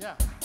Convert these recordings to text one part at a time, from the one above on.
Yeah.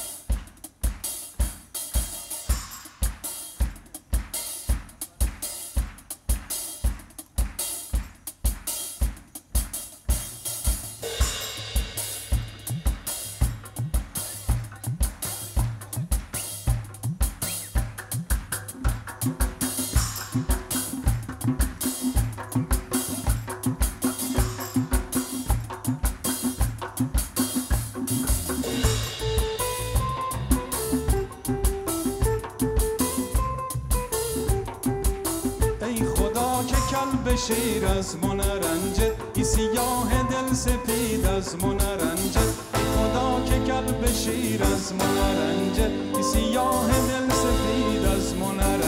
که کلب شیر از ما نرنجه ای سیاه دل سپید از ما نرنجه ای خدا که کلب شیر از ما نرنجه ای سیاه دل سپید از ما نرنجه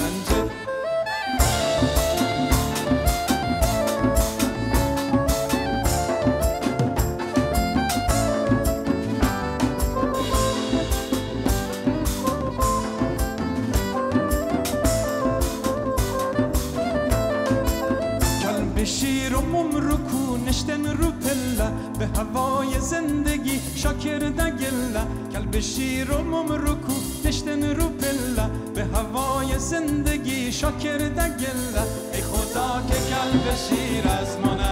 نشتن رو پله به هوای زندگی شاکر دگله. کلب شیر و ممرکو نشتن رو پله به هوای زندگی شاکر دگله. ای خدا که کلب شیر از ما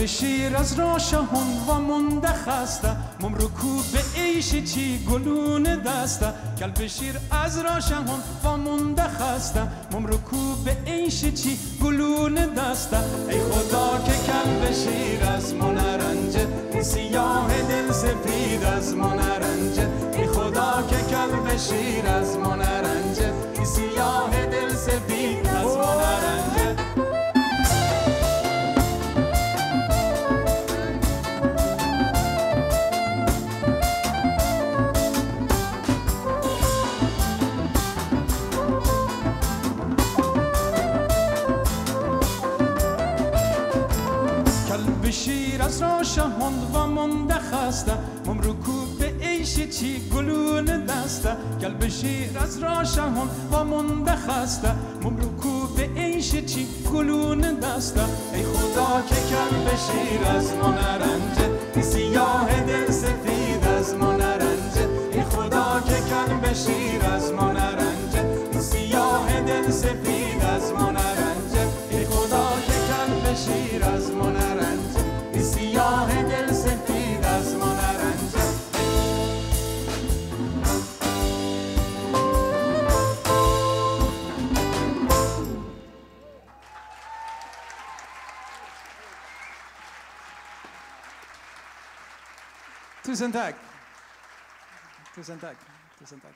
کلب شیر از راشهون و منده خسته. ممرکو به عیش چی گلون دسته. کلب شیر از راشهون و منده خسته. ممرکو به عیش چی گلون دسته. ای خدا که کلب شیر از ما نرنجه ای سیاه دل سپید از ما نرنجه ای خدا که کلب شیر از ما نرنجه ای سیاه دل سپید از راشه هند و منده خسته. ممرکو به عیش چی گلون دسته. کلب شیر از راشه هند و منده خسته. ممرکو به عیش چی گلون دسته. ای خدا که کلب شیر از ما نرنجه. Tusen tack. Tusen tack. Tusen tack.